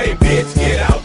Hey, bitch, get out.